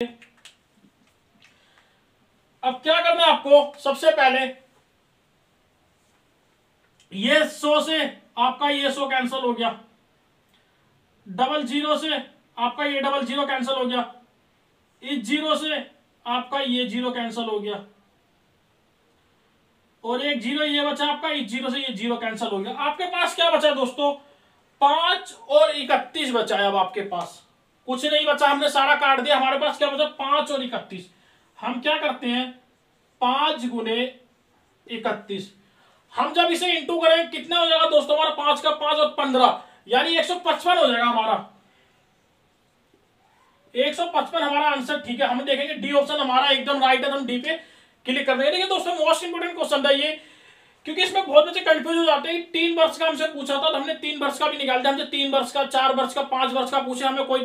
अब क्या करना है आपको? सबसे पहले ये सो से आपका ये सो कैंसिल हो गया। डबल ज़ीरो से आपका ये डबल ज़ीरो कैंसिल हो गया। इस ज़ीरो से आपका ये ज़ीरो कैंसिल हो गया। और एक ज़ीरो ये बचा आपका, इस ज़ीरो से ये ज़ीरो कैंसिल हो गया। आपके पास क्या बचा दोस्तों? पाँच और इकतीस बचा है अब आपके पास। कुछ नहीं बचा, हमने सारा काट दिया, हमारे पास क्या बचा? पाँच और इकतीस। हम क्या करते हैं? पाँच गुने इकतीस। हम जब इसे इंटू करें, कितना हो जाएगा दोस्तों हमारा? पाँच का पाँच और पंद्रह। यानी एक सौ पचपन हो जाएगा हमारा। एक सौ पचपन हमारा आंसर ठीक है। हम देखेंगे डी ऑप्शन हमारा एकदम राइट है, हम डी पे क्लिक कर देंगे। देखिए दोस्तों मोस्ट इंपोर्टेंट क्वेश्चन था ये। क्योंकि इसमें बहुत बच्चे कंफ्यूज हो जाते हैं। तीन वर्ष का हमसे पूछा था तो हमने तीन वर्ष का भी निकाल दिया। हमसे तीन वर्ष का, चार वर्ष का, पाँच वर्ष का पूछे, हमें कोई